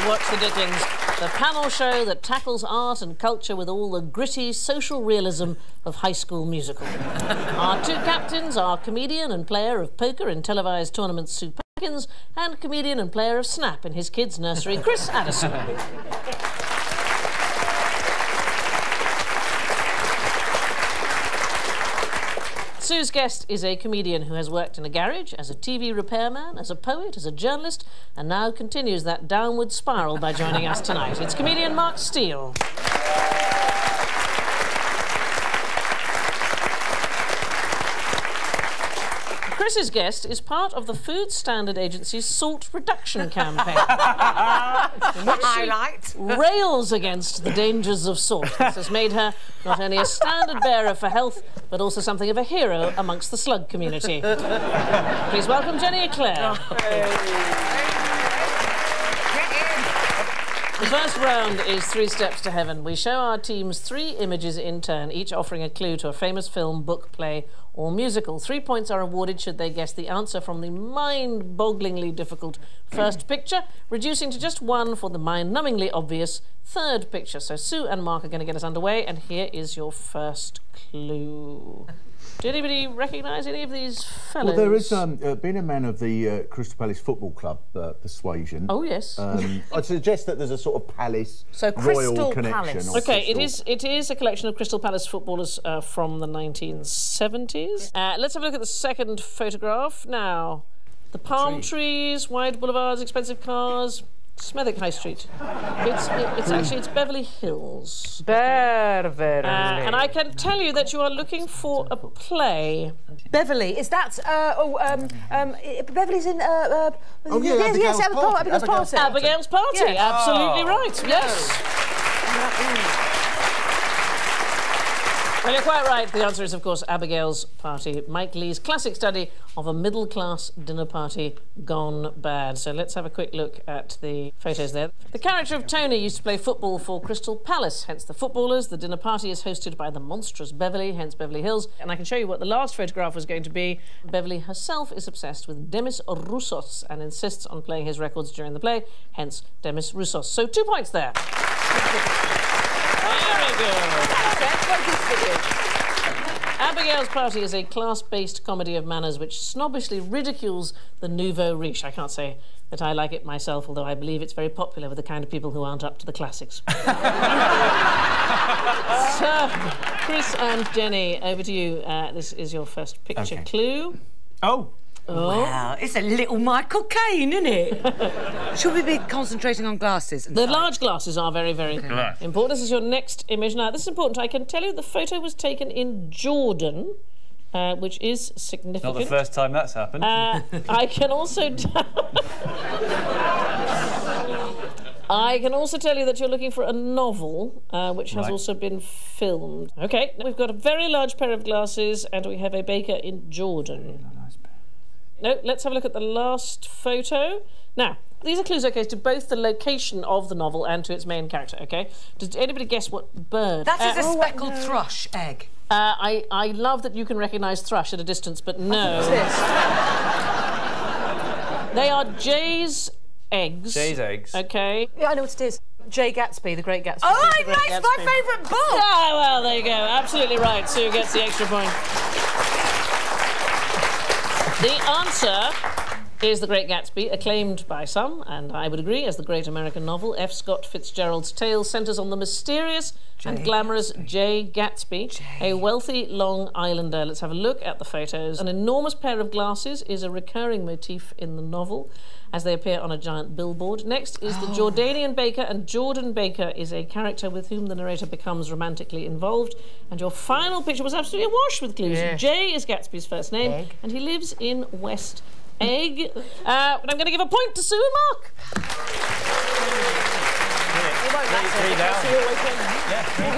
Andy Toksvig and welcome to What the Dickens, the panel show that tackles art and culture with all the gritty social realism of High School Musical. Our two captains are comedian and player of poker in televised tournaments Sue Perkins and comedian and player of Snap in his kids' nursery Chris Addison. Sue's guest is a comedian who has worked in a garage, as a TV repairman, as a poet, as a journalist, and now continues that downward spiral by joining us tonight. It's comedian Mark Steel. Chris's guest is part of the Food Standard Agency's salt reduction campaign. which Highlight. rails against the dangers of salt. This has made her not only a standard bearer for health, but also something of a hero amongst the slug community. Please welcome Jenny Eclair. Oh, The first round is Three Steps to Heaven. We show our teams three images in turn, each offering a clue to a famous film, book, play, or musical. Three points are awarded should they guess the answer from the mind bogglingly difficult first picture, reducing to just one for the mind numbingly obvious third picture. So Sue and Mark are going to get us underway, and here is your first clue. Did anybody recognise any of these fellows? Well, there is um, uh, being a man of the uh, Crystal Palace Football Club uh, persuasion. Oh yes. Um, I'd suggest that there's a sort of palace So royal Crystal connection. Palace. Okay, it Crystal- is it is a collection of Crystal Palace footballers uh, from the 1970s. Uh, let's have a look at the second photograph now. The palm trees, wide boulevards, expensive cars, Smethwick High Street. It's it, it's actually it's Beverly Hills. Beverly. Uh, and I can tell you that you are looking for a play. Beverly, is that uh, oh um um Beverly's in uh, uh Oh, yeah, yes, yes, Abigail's Abigail's party. Abigail's Abigail's party. Abigail's Party, Yes. absolutely Oh. right. Yes. Well, you're quite right. The answer is, of course, Abigail's Party, Mike Leigh's classic study of a middle class dinner party gone bad. So let's have a quick look at the photos there. The character of Tony used to play football for Crystal Palace, hence the footballers. The dinner party is hosted by the monstrous Beverly, hence Beverly Hills. And I can show you what the last photograph was going to be. Beverly herself is obsessed with Demis Roussos and insists on playing his records during the play, hence Demis Roussos. So two points there. Very good. Abigail's Party is a class-based comedy of manners which snobbishly ridicules the nouveau riche. I can't say that I like it myself, although I believe it's very popular with the kind of people who aren't up to the classics. so, Chris and Jenny, over to you. Uh, this is your first picture Okay. clue. Oh, Wow, it's a little Michael Caine, isn't it? Should we be concentrating on glasses? The sight? large glasses are very, very Right. important. This is your next image. Now, this is important. I can tell you the photo was taken in Jordan, uh, which is significant. not the first time that's happened. Uh, I can also. T- I can also tell you that you're looking for a novel, uh, which has Right. also been filmed. Okay, we've got a very large pair of glasses, and we have a baker in Jordan. No, let's have a look at the last photo. Now, these are clues, okay, to both the location of the novel and to its main character, okay? Does anybody guess what bird? That is Uh, a speckled thrush egg. uh, I, I love that you can recognise thrush at a distance, but no. They are Jay's eggs. Jay's eggs. Okay. Yeah, I know what it is. Jay Gatsby, The Great Gatsby. Oh, The right, my my favourite book. Ah, well, there you go. Absolutely right. Sue gets the extra point. The answer is The Great Gatsby, acclaimed by some, and I would agree, as the great American novel. F. Scott Fitzgerald's tale centres on the mysterious and glamorous Jay Gatsby, a wealthy Long Islander. Let's have a look at the photos. An enormous pair of glasses is a recurring motif in the novel as they appear on a giant billboard. Next is the oh. Jordanian baker, and Jordan Baker is a character with whom the narrator becomes romantically involved. And your final picture was absolutely awash with clues. Yes. Jay is Gatsby's first name, Egg. and he lives in West Egg. Uh, but I'm going to give a point to Sue and Mark. Three down.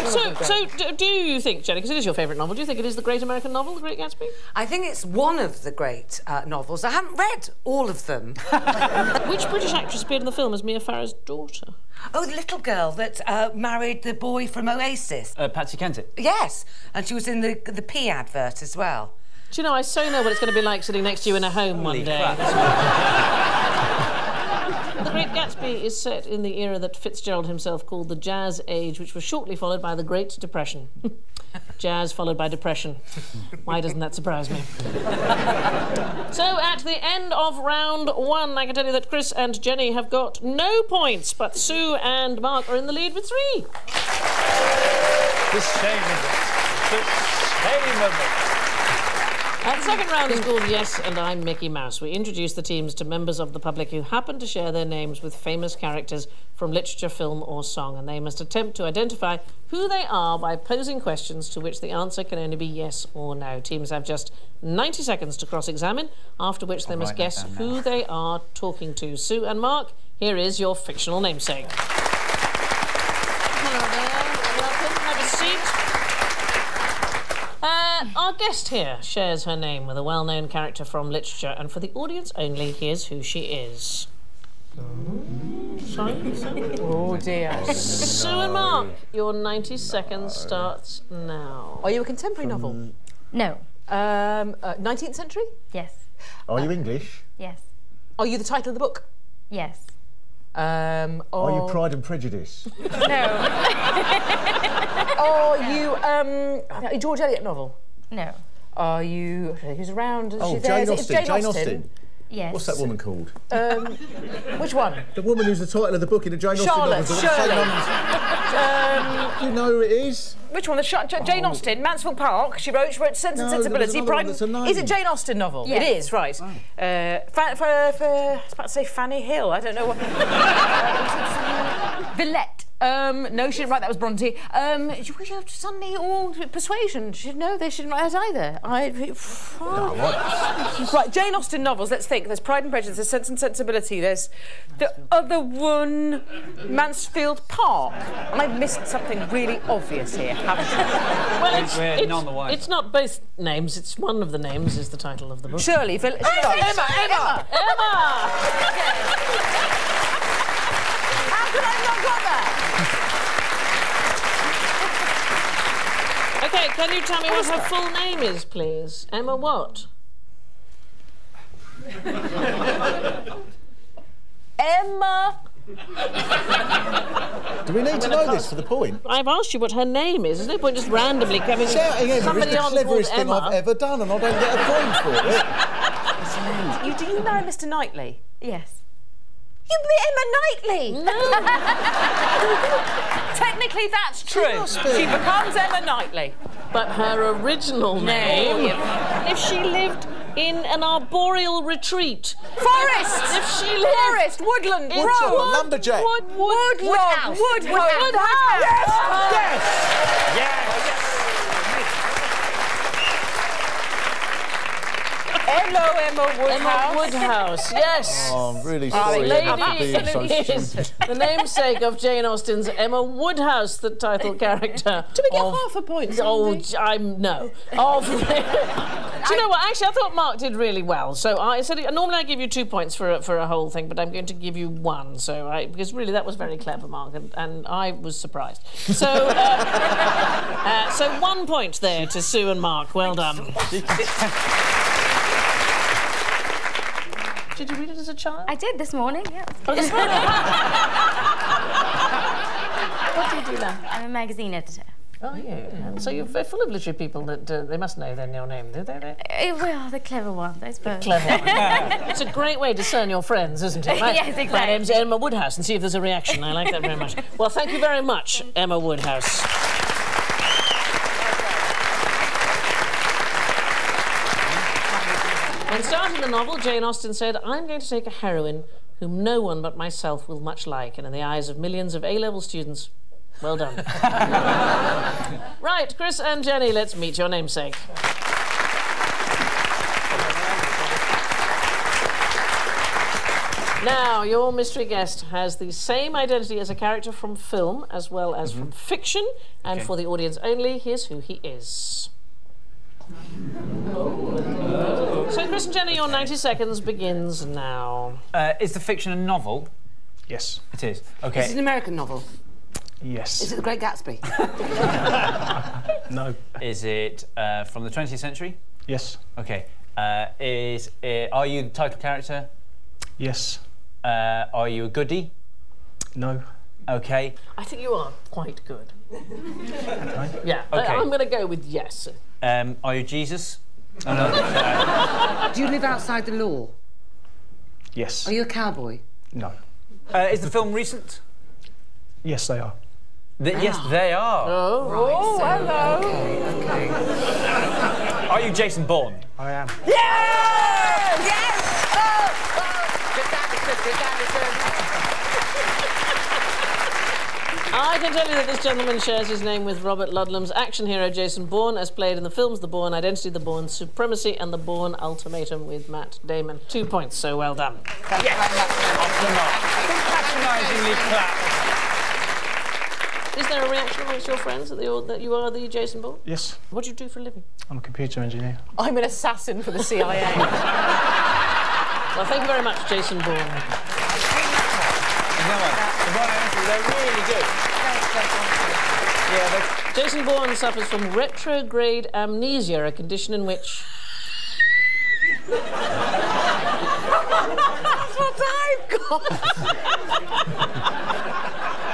So, so do, do you think, Jenny, because it is your favourite novel, do you think it is the great American novel, The Great Gatsby? I think it's one of the great uh, novels. I haven't read all of them. Which British actress appeared in the film as Mia Farrow's daughter? oh, the little girl that uh, married the boy from Oasis. Uh, Patsy Kensit. Yes, and she was in the the P advert as well. Do you know, I so know what it's going to be like sitting next to you in a home one day. The Great Great Gatsby is set in the era that Fitzgerald himself called the Jazz Age, which was shortly followed by the Great Depression. Jazz followed by depression. Why doesn't that surprise me? so, at the end of round one, I can tell you that Chris and Jenny have got no points, but Sue and Mark are in the lead with three. The shame of it. The shame of it. Our second round is called Yes and I'm Mickey Mouse. We introduce the teams to members of the public who happen to share their names with famous characters from literature, film, or song, and they must attempt to identify who they are by posing questions to which the answer can only be yes or no. Teams have just 90 seconds to cross examine, after which they must write that guess who they are talking to. Sue and Mark, here is your fictional namesake. Hello there, welcome, have a seat. Uh, our guest here shares her name with a well known character from literature, and for the audience only, here's who she is. Sorry? Sorry? Oh dear. Sue and Mark, your 90 seconds starts now. Are you a contemporary novel? No. Um, uh, 19th century? Yes. Are you English? Yes. Are you the title of the book? Yes. Um, Are you Pride and Prejudice? No. Are you um, a George Eliot novel? No. Are you who's around? Is Oh, she there? Jane Is it Austen. Jane Austen. Yes. What's that woman called? Which one? The woman who's the title of the book in the Jane Austen Charlotte, novels. Shirley. You know who it is? Which one? The Sh- J- Jane Austen, Mansfield Park. She wrote. She wrote Sense and No, there was Sensibility. another one that's a name. Is it Jane Austen novel? Yes. It is right. Uh, fa- for, for, I was about to say Fanny Hill. I don't know what. Villette. Um, no, she didn't write that. Was Bronte. Um, she was suddenly all persuasion. She no, they shouldn't write that either. I. Right, Jane Austen novels. Let's think. There's Pride and Prejudice. There's Sense and Sensibility. There's the other one, Mansfield Park. And I've missed something really obvious here, haven't I? Well, it's, We're it's, none the wiser. it's not both names, it's one of the names, is the title of the book. Shirley, Vill- Emma, Emma, Emma. Emma! How could I not got that? Okay, can you tell me what her full name is, please? Emma what? Emma. Do we need to know this for the point? I've asked you what her name is. There's no point just randomly coming. Shouting Emma is the on cleverest thing Emma. I've ever done, and I don't get a point for it. You, do you know Mr. Knightley? Yes. You met Emma Knightley. No. Technically, that's true. must be. She becomes Emma Knightley. but her original name, if she lived in an arboreal retreat, Forest. if she lived Forest. Woodland. in Grove. Wood- lumberjack. Wood, wood, Woodhouse. Wood, Woodhouse. Woodhouse. Yes. Yes! Yes! Hello, Emma Woodhouse. Emma Woodhouse, yes. Oh, I'm really Oh, sorry lady, Emma, for so Lady is stupid. the namesake of Jane Austen's Emma Woodhouse, the title character. Do we get of- half a point? Oh, Sandy? j- I'm no. Of, do you know what? Actually, I thought Mark did really well. So I said normally I give you two points for a, for a whole thing, but I'm going to give you one. So I because really that was very clever, Mark, and, and I was surprised. So uh, uh, so one point there to Sue and Mark. Well done. Did you read it as a child? I did this morning, yeah. what do you do now? I'm a magazine editor. Oh, yeah. So you're very full of literary people that uh, they must know then your name, do they? Eh, well, the clever ones, I suppose. Clever. it's a great way to discern your friends, isn't it? My, Yes, My exactly. name's Emma Woodhouse, and see if there's a reaction. I like that very much. Well, thank you very much, Emma Woodhouse. When starting the novel, Jane Austen said, I'm going to take a heroine whom no one but myself will much like, and in the eyes of millions of A level students, well done. right, Chris and Jenny, let's meet your namesake. Now, your mystery guest has the same identity as a character from film as well as from mm-hmm. fiction, and Okay. for the audience only, here's who he is. Oh. So, Chris and Jenny, your 90 seconds begins now. Uh, is the fiction a novel? Yes. It is. Okay. Is it an American novel? Yes. Is it The Great Gatsby? No. Is it uh, from the 20th century? Yes. Okay. Uh, is it, are you the title character? Yes. Uh, are you a goodie? No. Okay. I think you are quite good. Yeah, Okay. I, am going to go with yes. Um, are you Jesus? Oh, no. Do you live outside the law? Yes. Are you a cowboy? No. uh, is the film recent? Yes, they are. Th- yes, they are. Oh, hello. Okay, okay. Are you Jason Bourne? I am. I can tell you that this gentleman shares his name with Robert Ludlum's action hero Jason Bourne, as played in the films The Bourne Identity, The Bourne Supremacy, and The Bourne Ultimatum with Matt Damon. Two points, so well done. Thank yes. you very much. Patronisingly clap. Is there a reaction amongst your friends that, that you are the Jason Bourne? Yes. What do you do for a living? I'm a computer engineer. I'm an assassin for the CIA. Well, thank you very much, Jason Bourne. You know what? To be honest, they're really good. Yeah, they- Jason Bourne suffers from retrograde amnesia, a condition in which. That's what I've got.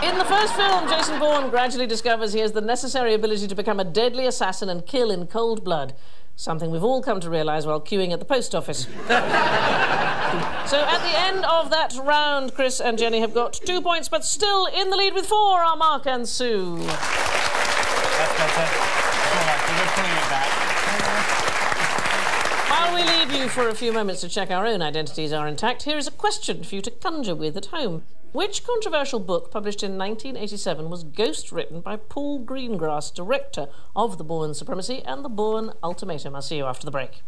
In the first film, Jason Bourne gradually discovers he has the necessary ability to become a deadly assassin and kill in cold blood. Something we've all come to realise while queuing at the post office. so at the end of that round, Chris and Jenny have got two points, but still in the lead with four are Mark and Sue. that's better. All right, we're it back. While we leave you for a few moments to check our own identities are intact, here is a question for you to conjure with at home. Which controversial book published in 1987 was ghost written by Paul Greengrass, director of The Bourne Supremacy and The Bourne Ultimatum? I'll see you after the break.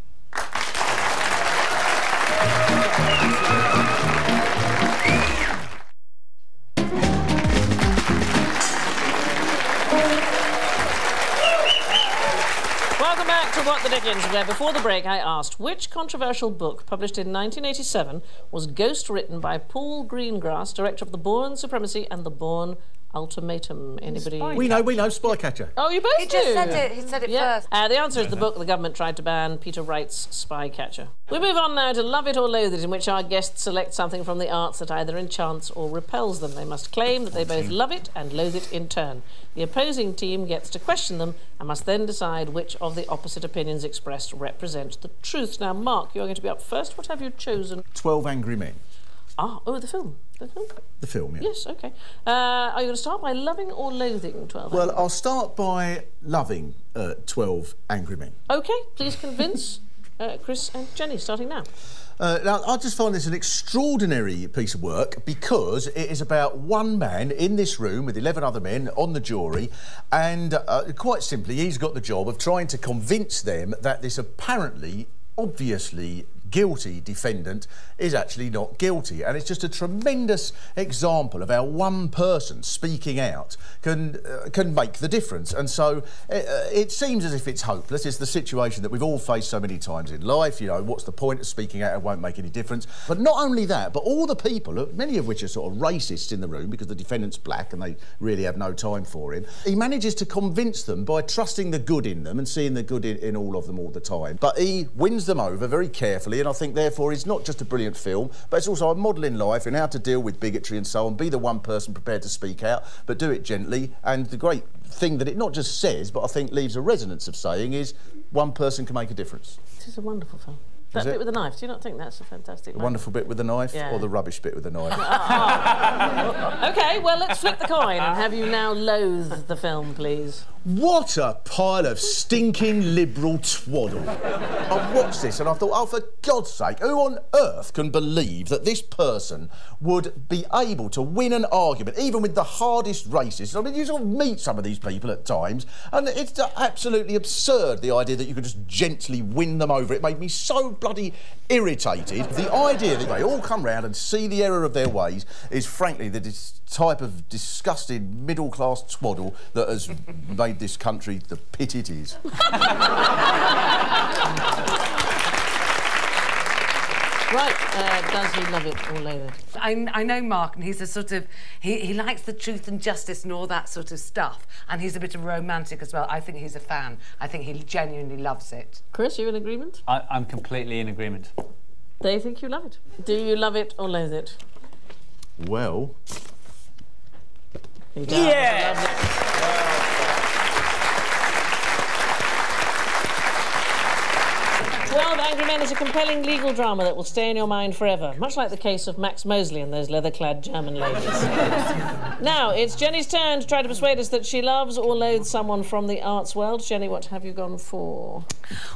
The Dickens, where before the break I asked which controversial book published in 1987 was ghost written by Paul Greengrass, director of The Bourne Supremacy and The Bourne Ultimatum. Anybody? We know, we know, Spycatcher. Oh, you both He just do. said it. He said it Yeah. first. Uh, the answer is the book the government tried to ban, Peter Wright's Spycatcher. We move on now to Love It or Loathe It, in which our guests select something from the arts that either enchants or repels them. They must claim that they both love it and loathe it in turn. The opposing team gets to question them and must then decide which of the opposite opinions expressed represent the truth. Now, Mark, you're going to be up first. What have you chosen? 12 Angry Men. Ah, oh, the film. The film? The film, yeah. Yes, okay. Uh, are you going to start by loving or loathing 12 Well, I'll start by loving uh, 12 Angry Men. Okay, please convince uh, Chris and Jenny, starting now. Uh, now, I just find this an extraordinary piece of work because it is about one man in this room with 11 other men on the jury, and uh, quite simply, he's got the job of trying to convince them that this apparently, obviously guilty defendant is actually not guilty. And it's just a tremendous example of how one person speaking out can uh, can make the difference. And so uh, it seems as if it's hopeless. It's the situation that we've all faced so many times in life. You know, what's the point of speaking out? It won't make any difference. But not only that, but all the people, many of which are sort of racists in the room because the defendant's black and they really have no time for him, he manages to convince them by trusting the good in them and seeing the good in, in all of them all the time. But he wins them over very carefully, and I think therefore it's not just a brilliant film, but it's also a model in life in how to deal with bigotry and so on. Be the one person prepared to speak out, but do it gently. And the great thing that it not just says, but I think leaves a resonance of saying is one person can make a difference. This is a wonderful film. That bit it? with the knife, do you not think that's a fantastic The wonderful bit with the knife Yeah. or the rubbish bit with the knife? Okay, well, let's flip the coin and have you now loathe the film, please. What a pile of stinking liberal twaddle. I watched this and I thought, oh, for God's sake, who on earth can believe that this person would be able to win an argument, even with the hardest racists? I mean, you sort of meet some of these people at times, and it's absolutely absurd the idea that you can just gently win them over. It made me so bloody irritated. The idea that they all come round and see the error of their ways is, frankly, the type of disgusting middle class twaddle that has made this country the pit it is. Right, uh, does he love it all loathe it? I, I know Mark, and he's a sort of he, he likes the truth and justice and all that sort of stuff, and he's a bit of romantic as well. I think he's a fan. I think he genuinely loves it. Chris, you in agreement? I, I'm completely in agreement. They think you love it. Do you love it or loathe it? Well, He does. Yeah. Lovely. Twelve Angry Men is a compelling legal drama that will stay in your mind forever, much like the case of Max Mosley and those leather-clad German ladies. now, it's Jenny's turn to try to persuade us that she loves or loathes someone from the arts world. Jenny, what have you gone for?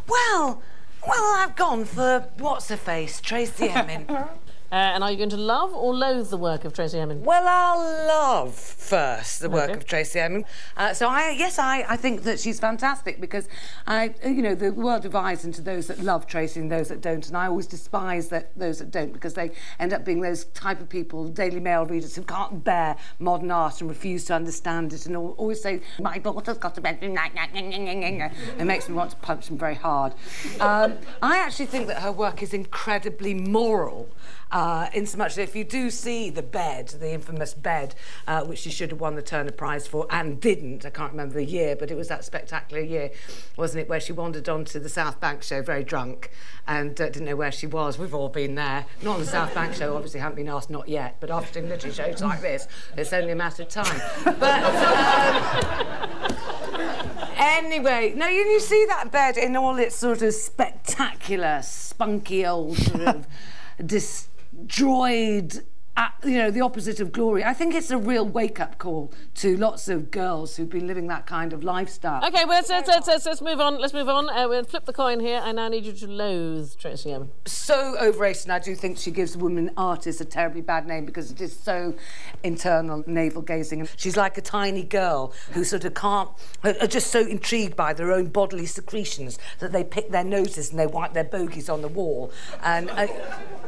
Well, well, I've gone for what's her face, Tracey Emin. Uh, and are you going to love or loathe the work of Tracey Emin? Well, I'll love first the work Okay. of Tracey Emin. Uh, so I, yes, I, I think that she's fantastic because I, you know, the world divides into those that love Tracy and those that don't, and I always despise that those that don't because they end up being those type of people, Daily Mail readers who can't bear modern art and refuse to understand it, and always say, "My daughter's got a bedroom." It makes me want to punch them very hard. Um, I actually think that her work is incredibly moral. Uh, in so much that if you do see the bed, the infamous bed, uh, which she should have won the Turner Prize for and didn't, I can't remember the year, but it was that spectacular year, wasn't it, where she wandered onto the South Bank show very drunk and uh, didn't know where she was. We've all been there. Not on the South Bank show, obviously, haven't been asked, not yet, but after doing literary shows like this, it's only a matter of time. But. Um, Anyway, now you, you see that bed in all its sort of spectacular, spunky old sort of destroyed, uh, you know, the opposite of glory. I think it's a real wake-up call to lots of girls who've been living that kind of lifestyle. Okay, well, let's, let's, let's, let's, move on. Let's move on. Uh, we'll flip the coin here. I now need you to loathe Tracey Emin. so overrated, and I do think she gives women artists a terribly bad name because it is so internal, navel gazing. She's like a tiny girl who sort of can't, are just so intrigued by their own bodily secretions that they pick their noses and they wipe their bogies on the wall. And uh,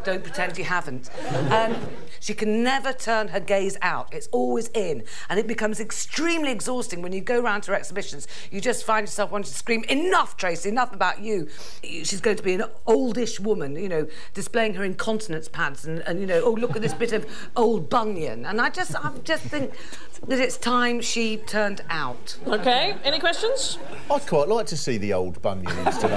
don't pretend you haven't. And she can never turn her gaze out. It's always in. And it becomes extremely exhausting when you go round to her exhibitions. You just find yourself wanting to scream, enough, Tracy, enough about you. She's going to be an oldish woman, you know, displaying her incontinence pads and, and you know, oh, look at this bit of old bunion. And I just, I just think that it's time she turned out. Okay, any questions? I'd quite like to see the old Bunyan installation.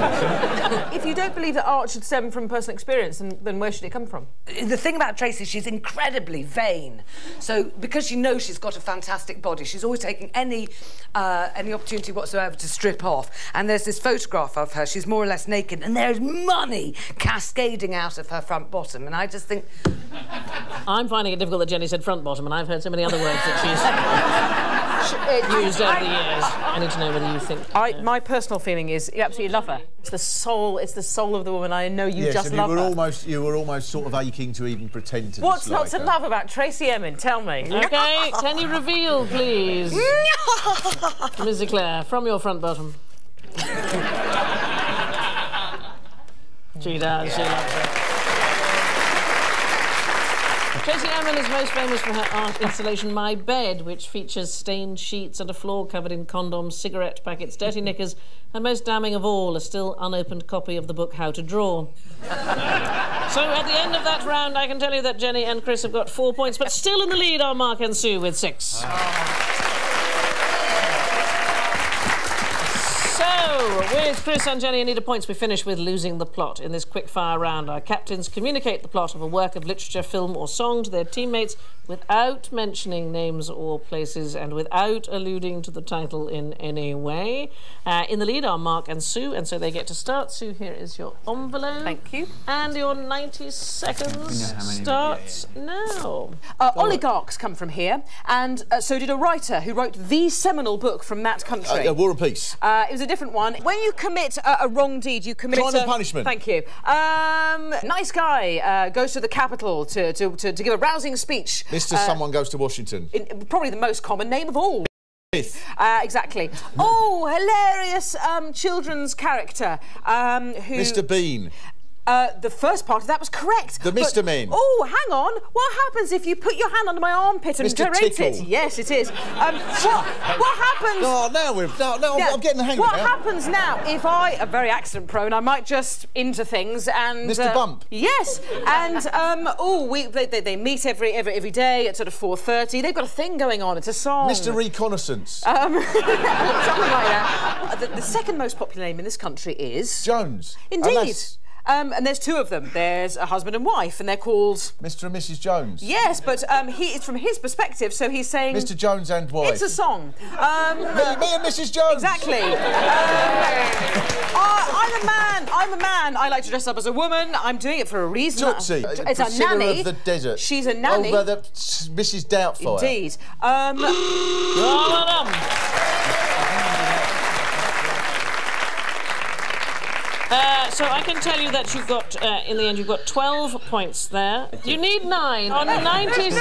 If you don't believe that art should stem from personal experience, then, then where should it come from? the thing about Tracy, she's incredibly vain. So because she knows she's got a fantastic body, she's always taking any uh, any opportunity whatsoever to strip off. And there's this photograph of her. She's more or less naked, and there's money cascading out of her front bottom. And I just think I'm finding it difficult that Jenny said front bottom, and I've heard so many other words that she's used uh, over the years. I need to know whether you think. I, my personal feeling is you absolutely love her. It's the soul. It's the soul of the woman. I know you yes, just and love you were her. almost you were almost sort of aching to even pretend to What's not dislike to her. love about Tracey Emin? Tell me. Okay, can you reveal, please? Ms. Eclair, from your front bottom. she does, she loves it. Tracey Emin is most famous for her art installation My Bed, which features stained sheets and a floor covered in condoms, cigarette packets, dirty knickers, and most damning of all, a still unopened copy of the book How to Draw. so at the end of that round, I can tell you that Jenny and Chris have got four points, but still in the lead are Mark and Sue with six. So, with Chris and Jenny Anita points, we finish with losing the plot. In this quick fire round, our captains communicate the plot of a work of literature, film, or song to their teammates without mentioning names or places and without alluding to the title in any way. Uh, in the lead are Mark and Sue, and so they get to start. Sue, here is your envelope. Thank you. And your 90 seconds starts now. Uh, oligarchs come from here, and uh, so did a writer who wrote the seminal book from that country. Uh, War and Peace. Uh, it was a different one. When you commit a, a wrong deed, you commit Crime a... and punishment. Thank you. Um, nice guy uh, goes to the capital to, to, to, to give a rousing speech. Mr. Someone Goes to Washington. In, probably the most common name of all. Uh, exactly. Oh, hilarious um, children's character um, who. Mr. Bean. Uh, the first part of that was correct. The. Men. Oh, hang on. What happens if you put your hand under my armpit and Mr. direct it? Yes, it is. Um, what, what happens? Oh, now we're no, no. I'm- Yeah. I'm getting the hang what of it now. happens now if I am very accident prone? I might just into things and Mr. uh, Bump. Yes, and um, oh, we they, they, they meet every every every day at sort of four thirty. They've got a thing going on. It's a song. Mr. Reconnaissance. Um, something like that. The, the second most popular name in this country is Jones. Indeed. That's- Um, and there's two of them. There's a husband and wife, and they're called. Mr. and Mrs. Jones. Yes, but um, he it's from his perspective, so he's saying. Mr. Jones and wife. It's a song. Um, me, me and Mrs. Jones. Exactly. Um, I, I'm a man. I'm a man. I like to dress up as a woman. I'm doing it for a reason. Tootsie. It's a nanny. of the desert. She's a nanny. Oh, uh, the, Mrs. Doubtfire. Indeed. Um, Oh, madam. Uh, so I can tell you that you've got, uh, in the end, you've got 12 points there. You need nine. On 90,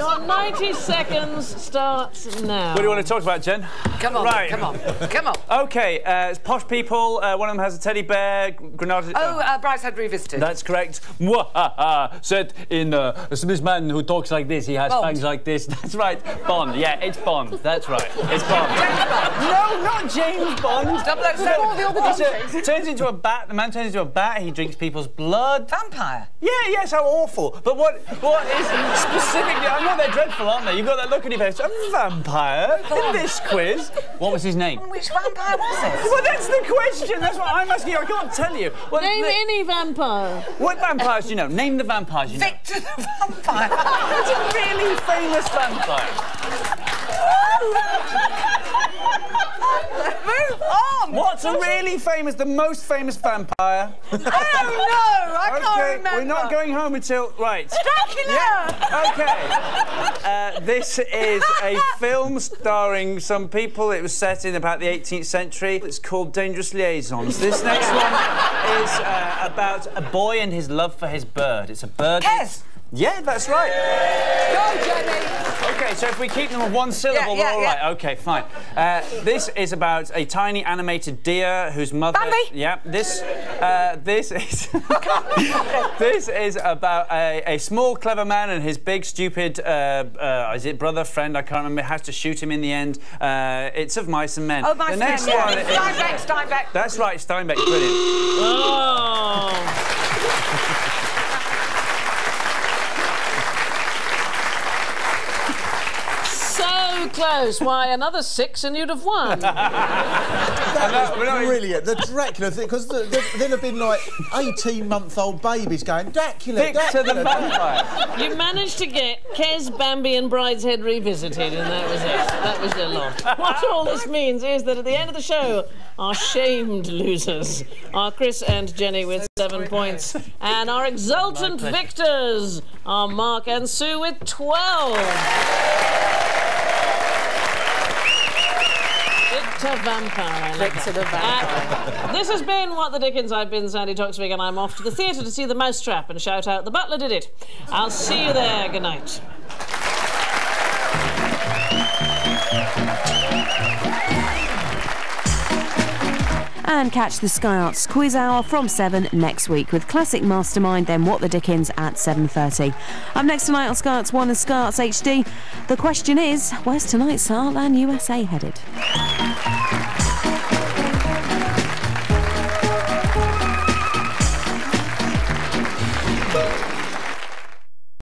Your 90 seconds starts now. What do you want to talk about, Jen? Come on, Right. come on, come on. Okay, uh, it's posh people. Uh, one of them has a teddy bear. Granada. Oh, uh, Brideshead Revisited. That's correct. Mwahaha. Set in uh, this man who talks like this. He has Bond. fangs like this. That's right. Bond. Yeah, it's Bond. That's right. It's Bond. No, not James Bond. Double O seven. All the other Bond turns into a bat. The man turns into a bat. He drinks people's blood. Vampire. Yeah, yes, how awful. But what what is specifically, I know they're dreadful, aren't they? You've got that look on your face. A vampire in this quiz. What was his name? Which vampire was it? Well, that's the question. That's what I'm asking you. I can't tell you. What, Name the- any vampire. what vampires do you know? Name the vampires you know. Victor the Vampire. It's a really famous vampire. Move on. What's a really famous, the most famous vampire? I don't know. I okay, can't remember. we're not going home until right. Dracula. Okay. Uh, this is a film starring some people. It was set in about the 18th century. It's called Dangerous Liaisons. This next one is uh, about a boy and his love for his bird. It's a bird. Kes. Yeah, that's right. Go, Jenny. Okay, so if we keep them with one syllable, Yeah, yeah, we're all yeah. Okay, fine. Uh, this is about a tiny animated deer whose mother. Bambi. Yeah. This. Uh, this is. this is about a, a small clever man and his big stupid. Uh, uh, is it brother friend? I can't remember. Has to shoot him in the end. Uh, it's of mice and men. Oh, my the next friend, one. yeah. Steinbeck, Steinbeck. That's right, Steinbeck. Brilliant. Oh. so close. Why, another six and you'd have won. That we're not- brilliant. The Dracula thing, because the, the, there'd have been like 18-month-old babies going, Dracula, Victor the Dracula. vampire. You managed to get Kes, Bambi, and Brideshead revisited, and that was it. That was your lot. What all this means is that at the end of the show, our shamed losers are Chris and Jenny with seven points, and our exultant victors are Mark and Sue with 12. Victor Vampire. I love Victor the that. Uh, this has been What the Dickens. I've been Sandy Toksvig, and I'm off to the theatre to see The Mousetrap and shout out, The Butler did it. I'll see you there. Good night. And catch the Sky Arts Quiz Hour from 7 next week with Classic Mastermind, then What the Dickens at 7.30. Up next tonight on Sky Arts 1 and Sky Arts HD, the question is, where's tonight's Heartland USA headed?